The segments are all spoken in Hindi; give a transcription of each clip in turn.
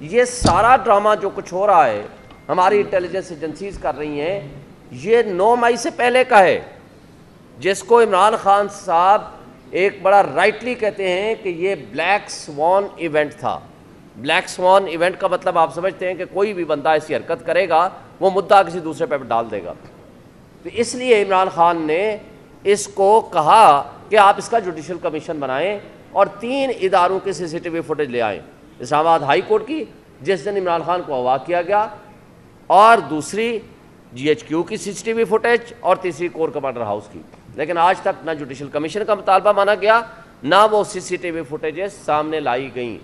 ये सारा ड्रामा जो कुछ हो रहा है, हमारी इंटेलिजेंस एजेंसीज कर रही हैं, ये 9 मई से पहले का है, जिसको इमरान खान साहब एक बड़ा राइटली कहते हैं कि ये ब्लैक स्वॉन इवेंट था। ब्लैक स्वान इवेंट का मतलब आप समझते हैं कि कोई भी बंदा ऐसी हरकत करेगा, वो मुद्दा किसी दूसरे पर डाल देगा। तो इसलिए इमरान खान ने इसको कहा कि आप इसका जुडिशल कमीशन बनाएँ और तीन इदारों की सीसीटीवी फुटेज ले आएँ। इस्लामाबाद हाई कोर्ट की, जिस दिन इमरान खान को अगवा किया गया, और दूसरी जीएचक्यू की सीसीटीवी फुटेज और तीसरी कोर कमांडर हाउस की। लेकिन आज तक ना जुडिशल कमीशन का मुतालबा माना गया, ना वो सीसीटीवी फुटेजेस सामने लाई गई।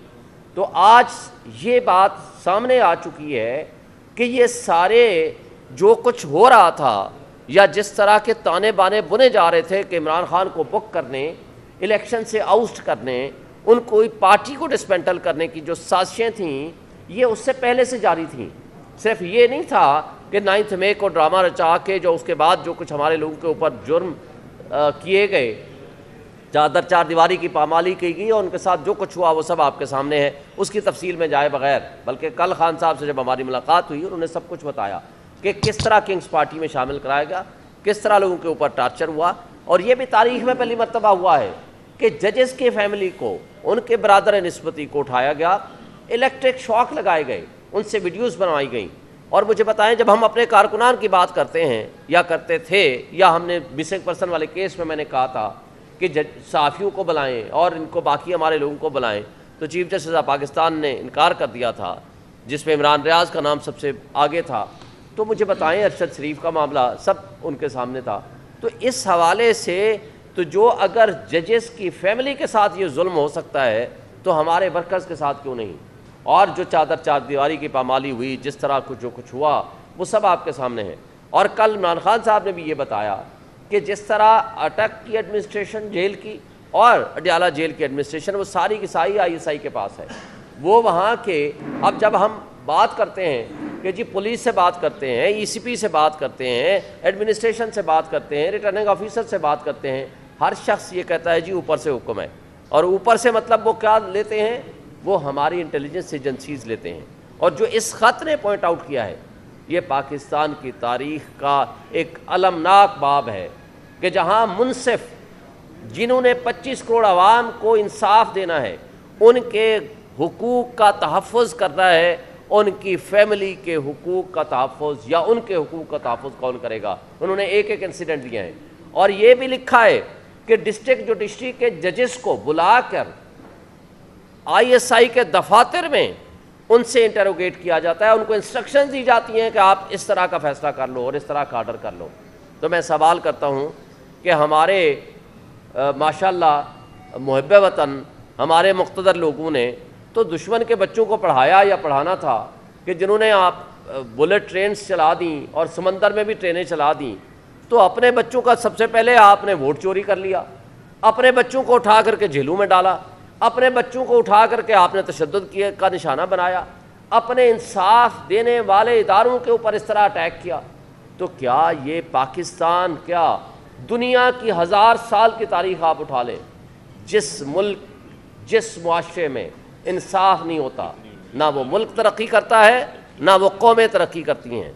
तो आज ये बात सामने आ चुकी है कि ये सारे जो कुछ हो रहा था, या जिस तरह के ताने बाने बुने जा रहे थे कि इमरान खान को बुक करने इलेक्शन से आउस्ट करने उनको पार्टी को डिस्पेंटल करने की जो साजिशें थीं, ये उससे पहले से जारी थीं। सिर्फ़ ये नहीं था कि नाइन्थ मे को ड्रामा रचा के जो उसके बाद जो कुछ हमारे लोगों के ऊपर जुर्म किए गए, चादर चार दीवारी की पामाली की गई और उनके साथ जो कुछ हुआ वो सब आपके सामने है। उसकी तफसील में जाए बगैर, बल्कि कल खान साहब से जब हमारी मुलाकात हुई, उन्होंने सब कुछ बताया कि किस तरह किंग्स पार्टी में शामिल कराया गया, किस तरह लोगों के ऊपर टार्चर हुआ, और ये भी तारीख में पहली मरतबा हुआ है। कि जजेस के फैमिली को, उनके बरदर नस्बती को उठाया गया। इलेक्ट्रिक शॉक लगाए गए, उनसे वीडियोज़ बनवाई गई। और मुझे बताएँ, जब हम अपने कारकुनान की बात करते हैं, या करते थे, या हमने मिसिंग पर्सन वाले केस में मैंने कहा था कि जज साफ़ियों को बुलाएँ और इनको बाकी हमारे लोगों को बुलाएँ तो चीफ जस्टिस ऑफ़ पाकिस्तान ने इनकार कर दिया था, जिसमें इमरान रियाज का नाम सबसे आगे था। तो मुझे बताएँ, अरशद शरीफ का मामला सब उनके सामने था। तो इस हवाले से तो जो अगर जजेस की फैमिली के साथ ये जुल्म हो सकता है तो हमारे वर्कर्स के साथ क्यों नहीं? और जो चादर चार दीवारी की पामाली हुई, जिस तरह कुछ जो कुछ हुआ, वो सब आपके सामने है। और कल इमरान खान साहब ने भी ये बताया कि जिस तरह अटक की एडमिनिस्ट्रेशन जेल की और अडियाला जेल की एडमिनिस्ट्रेशन वो सारी की सारी आईएसआई के पास है। वो वहाँ के अब जब हम बात करते हैं कि जी पुलिस से बात करते हैं ईसीपी से बात करते हैं एडमिनिस्ट्रेशन से बात करते हैं रिटर्निंग ऑफिसर से बात करते हैं हर शख्स ये कहता है, जी, ऊपर से हुक्म है। और ऊपर से मतलब वो क्या लेते हैं? वो हमारी इंटेलिजेंस एजेंसीज लेते हैं। और जो इस ख़त ने पॉइंट आउट किया है, ये पाकिस्तान की तारीख का एक अलमनाक बाब है कि जहाँ मुनसिफ, जिन्होंने 25 करोड़ आवाम को इंसाफ देना है, उनके हकूक़ का तहफ़ करना है, उनकी फैमिली के हकूक़ का तहफ़ या उनके हकूक़ का तहफ़ कौन करेगा? उन्होंने एक एक इंसिडेंट दिया है। और ये भी लिखा है कि डिस्ट्रिक्ट जुडिशरी के जजेस को बुलाकर आईएसआई के दफातर में उनसे इंटरोगेट किया जाता है, उनको इंस्ट्रक्शंस दी जाती हैं कि आप इस तरह का फैसला कर लो और इस तरह का आर्डर कर लो। तो मैं सवाल करता हूँ कि हमारे माशाल्लाह मुहब वतन, हमारे मुख्तर लोगों ने तो दुश्मन के बच्चों को पढ़ाया या पढ़ाना था कि जिन्होंने आप बुलेट ट्रेन चला दी और समंदर में भी ट्रेनें चला दी तो अपने बच्चों का सबसे पहले आपने वोट चोरी कर लिया, अपने बच्चों को उठा करके जेलों में डाला, अपने बच्चों को उठा करके आपने तशद का निशाना बनाया, अपने इंसाफ देने वाले इदारों के ऊपर इस तरह अटैक किया तो क्या ये पाकिस्तान, क्या दुनिया की हज़ार साल की तारीख आप उठा लें? जिस मुल्क, जिस मुआरे में इंसाफ नहीं होता, ना वो मुल्क तरक्की करता है, ना वो कौमें तरक्की करती हैं।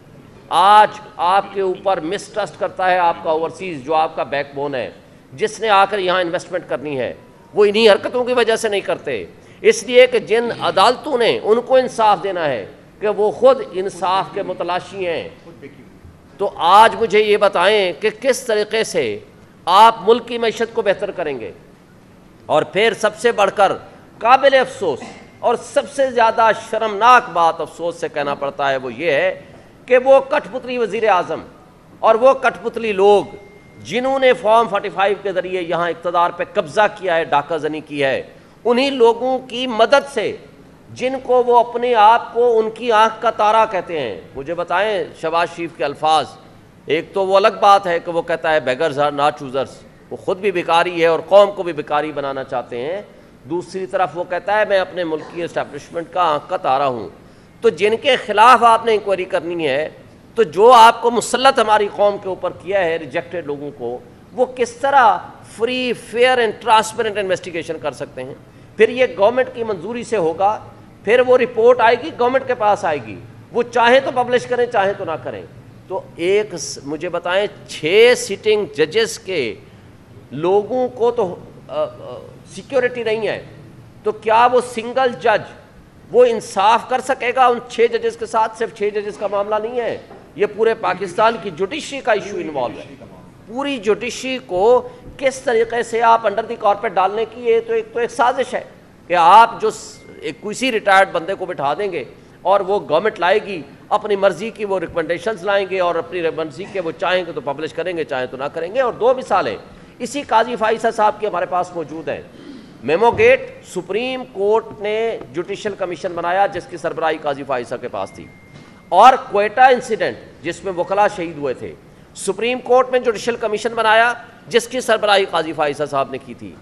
आज आपके ऊपर मिसट्रस्ट करता है आपका ओवरसीज़ जो आपका बैकबोन है। जिसने आकर यहाँ इन्वेस्टमेंट करनी है, वो इन्हीं हरकतों की वजह से नहीं करते। इसलिए कि जिन अदालतों ने उनको इंसाफ देना है कि वो खुद इंसाफ के मुतलाशी हैं। तो आज मुझे ये बताएँ कि किस तरीके से आप मुल्क की मीशत को बेहतर करेंगे। और फिर सबसे बढ़कर काबिल अफसोस और सबसे ज़्यादा शर्मनाक बात अफसोस से कहना पड़ता है वो ये है कि वो कठपुतली वज़ीर अजम और वो कठपुतली लोग जिन्होंने फॉर्म 45 के ज़रिए यहाँ इकतदार पर कब्ज़ा किया है डाका जनी की है, उन्हीं लोगों की मदद से जिनको वो अपने आप को उनकी आँख का तारा कहते हैं। मुझे बताएँ, शबाज शरीफ के अल्फाज। एक तो वो अलग बात है कि वो कहता है, बेगर्स आर ना चूज़र्स। वो ख़ुद भी बेकारी है और कौम को भी बेकारी बनाना चाहते हैं। दूसरी तरफ़ वो कहता है, मैं अपने मुल्क की इस्टेब्लिशमेंट का आँख का तारा हूँ। तो जिनके खिलाफ आपने इंक्वायरी करनी है तो जो आपको मुसलत हमारी कौम के ऊपर किया है रिजेक्टेड लोगों को, वो किस तरह free fair and transparent investigation कर सकते हैं? फिर ये गवर्नमेंट की मंजूरी से होगा, फिर वो रिपोर्ट आएगी गवर्नमेंट के पास आएगी। वो चाहे तो पब्लिश करें, चाहे तो ना करें। तो एक मुझे बताएँ छः सिटिंग जजेस के लोगों को तो सिक्योरिटी नहीं है। तो क्या वो सिंगल जज वो इंसाफ कर सकेगा उन छः जजेस के साथ, सिर्फ़ छः जजेस का मामला नहीं है। ये पूरे पाकिस्तान की जुडिशरी का इशू इन्वॉल्व है। पूरी जुडिशरी को किस तरीके से आप अंडर दी कॉर्पोरेट डालने की, ये तो एक तो एक साजिश है कि आप जो एक किसी रिटायर्ड बंदे को बिठा देंगे और वो गवर्नमेंट लाएगी, अपनी मर्ज़ी की वो रिकमेंडेशन लाएँगे और अपनी मर्ज़ी के वो चाहेंगे तो पब्लिश करेंगे, चाहे तो ना करेंगे। और दो मिसालें, इसी काजी फाइसा साहब की हमारे पास मौजूद हैं। मेमोगेट सुप्रीम कोर्ट ने जुडिशल कमीशन बनाया जिसकी सरबराही काजी फाइसा के पास थी। और कोयटा इंसिडेंट, जिसमें वकला शहीद हुए थे, सुप्रीम कोर्ट में जुडिशल कमीशन बनाया जिसकी सरबराही काजी फाइसा साहब ने की थी।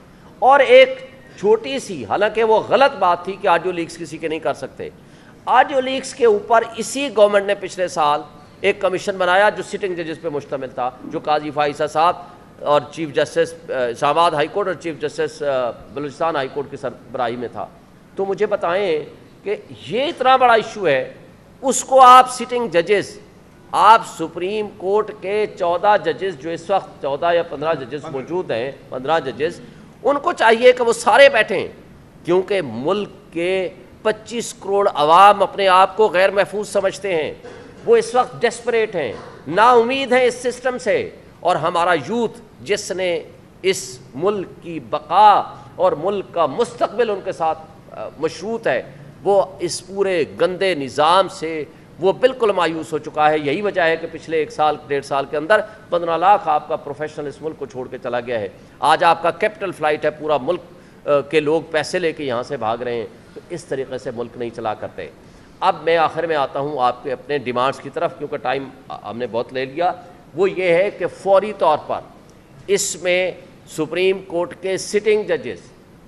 और एक छोटी सी, हालाँकि वो गलत बात थी कि ऑडियो लीक्स किसी के नहीं कर सकते। ऑडियो लीक्स के ऊपर इसी गवर्नमेंट ने पिछले साल एक कमीशन बनाया जो सिटिंग जजेस पे मुश्तमिल था, जो काजी फाइसा साहब और chief justice Islamabad high court और chief justice Balochistan high court की सरबराही में था। तो मुझे बताएँ कि ये इतना बड़ा इशू है उसको आप सिटिंग जजेस आप सुप्रीम कोर्ट के चौदह जजेस जो इस वक्त चौदह या पंद्रह जजेस मौजूद हैं पंद्रह जजेस उनको चाहिए कि वो सारे बैठें क्योंकि मुल्क के 25 करोड़ अवाम अपने आप को गैर महफूज समझते हैं। वो इस वक्त डेस्परेट हैं ना उम्मीद है इस सिस्टम से। और हमारा यूथ जिसने इस मुल्क की बका और मुल्क का मुस्तबिल उनके साथ मशरूत है, वो इस पूरे गंदे निज़ाम से वो बिल्कुल मायूस हो चुका है। यही वजह है कि पिछले एक साल, डेढ़ साल के अंदर पंद्रह लाख आपका प्रोफेशनल इस मुल्क को छोड़ के चला गया है। आज आपका कैपिटल फ़्लाइट है, पूरा मुल्क के लोग पैसे लेके यहाँ से भाग रहे हैं तो इस तरीके से मुल्क नहीं चला करते। अब मैं आखिर में आता हूँ आपके अपने डिमांड्स की तरफ़, क्योंकि टाइम हमने बहुत ले लिया। वो ये है कि फौरी तौर पर इसमें सुप्रीम कोर्ट के सिटिंग जजेस,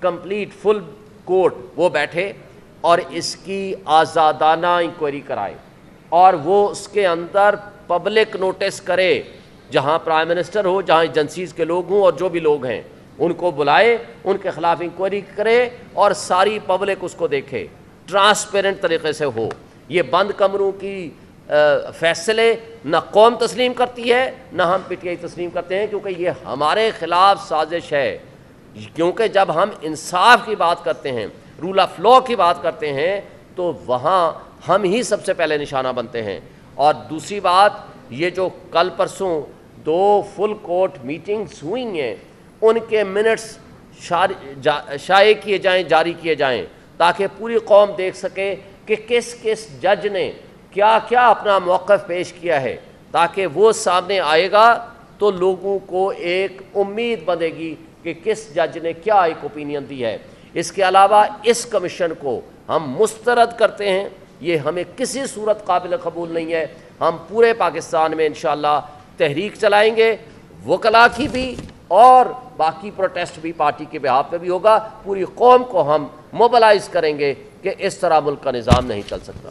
कंप्लीट फुल कोर्ट, वो बैठे और इसकी आज़ादाना इंक्वायरी कराए। और वो उसके अंदर पब्लिक नोटिस करे, जहाँ प्राइम मिनिस्टर हो, जहाँ एजेंसीज के लोग हों और जो भी लोग हैं, उनको बुलाए, उनके खिलाफ इंक्वायरी करे और सारी पब्लिक उसको देखे। ट्रांसपेरेंट तरीके से हो। ये बंद कमरों की फैसले न कौम तस्लीम करती है, न हम पी टी आई तस्लीम करते हैं, क्योंकि ये हमारे ख़िलाफ़ साजिश है। क्योंकि जब हम इंसाफ की बात करते हैं रूल ऑफ़ लॉ की बात करते हैं तो वहाँ हम ही सबसे पहले निशाना बनते हैं। और दूसरी बात, ये जो कल परसों दो फुल कोर्ट मीटिंग्स हुई हैं, उनके मिनट्स शाये किए जाएँ, जारी किए जाएँ, ताकि पूरी कौम देख सके कि किस किस जज ने क्या क्या अपना मौक़ पेश किया है ताकि वो सामने आएगा तो लोगों को एक उम्मीद बनेगी कि किस जज ने क्या एक ओपिनियन दी है। इसके अलावा इस कमीशन को हम मुस्तरद करते हैं। ये हमें किसी सूरत काबिल कबूल नहीं है। हम पूरे पाकिस्तान में इन तहरीक चलाएँगे। वकला की भी और बाकी प्रोटेस्ट भी पार्टी के बिहार पे भी होगा। पूरी कौम को हम मोबलाइज करेंगे कि इस तरह मुल्क का निज़ाम नहीं चल सकता।